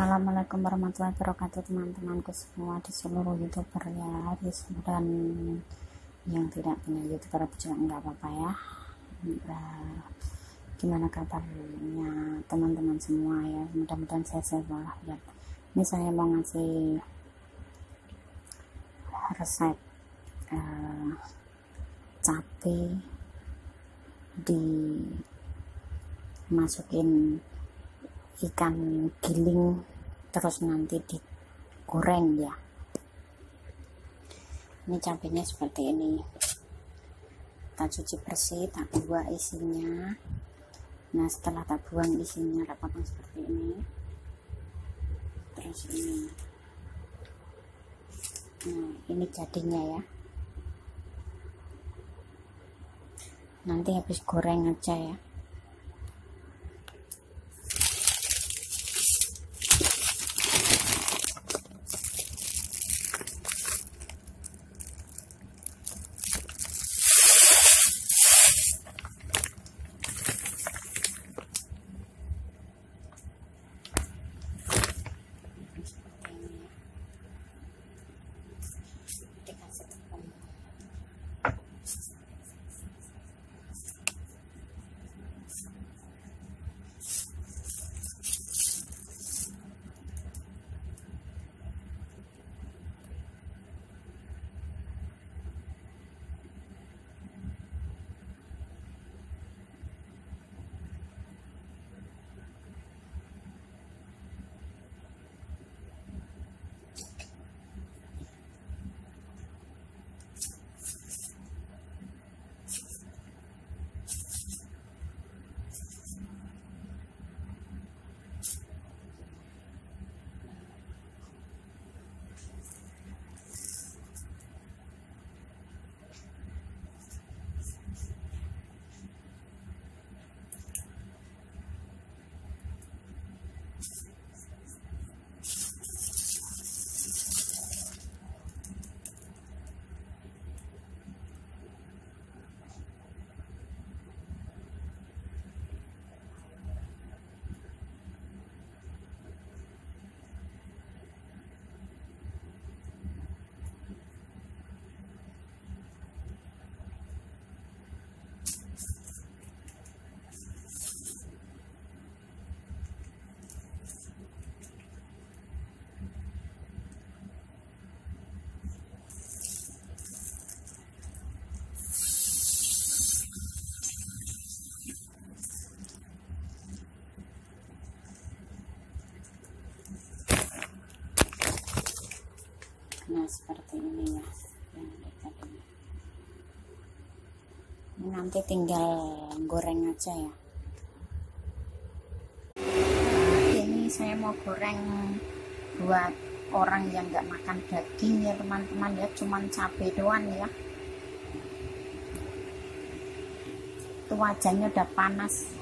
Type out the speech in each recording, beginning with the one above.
Assalamualaikum warahmatullahi wabarakatuh teman-temanku semua di seluruh youtuber ya dan yang tidak punya youtuber juga nggak apa-apa ya. Nah, gimana kabarnya teman-teman semua ya? Mudah-mudahan sehat-sehat walafiat. Ini saya mau ngasih resep uh, cabai dimasukin ikan giling terus nanti digoreng ya. Ini cabenya seperti ini. Kita cuci bersih tak buang isinya. Nah setelah tak buang isinya potong seperti ini. Terus ini. Nah ini jadinya ya. Nanti habis goreng aja ya nah seperti ini ya yang ini nanti tinggal goreng aja ya. Ini saya mau goreng buat orang yang nggak makan daging ya teman-teman ya. Cuman cabai doang ya. Itu wajahnya udah panas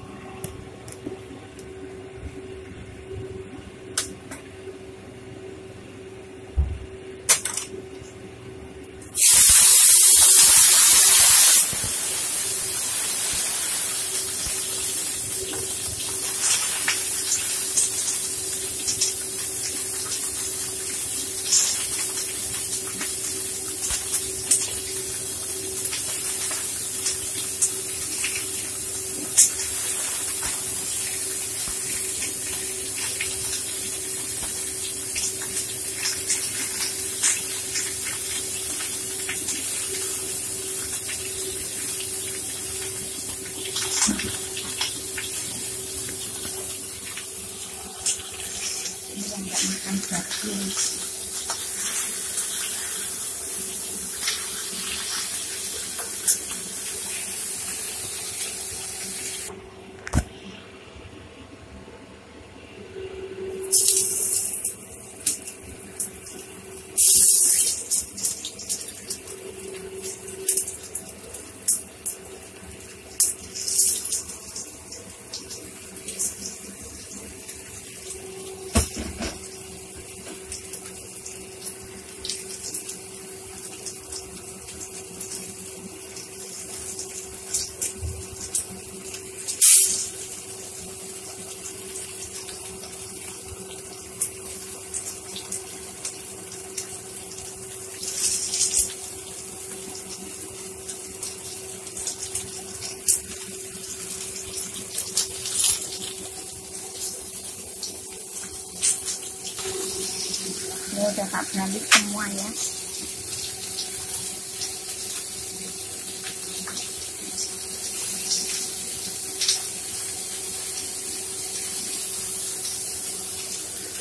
ini udah tak balik semua ya.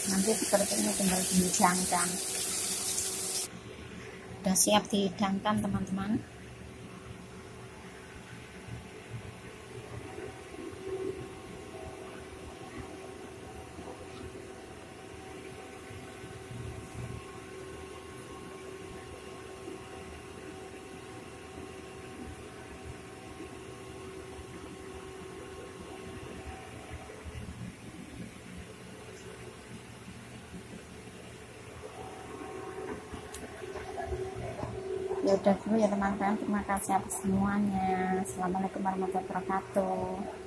Nanti seperti ini tinggal dihidangkan udah siap dihidangkan teman-teman ya udah dulu ya teman-teman terima kasih atas semuanya. Assalamualaikum warahmatullahi wabarakatuh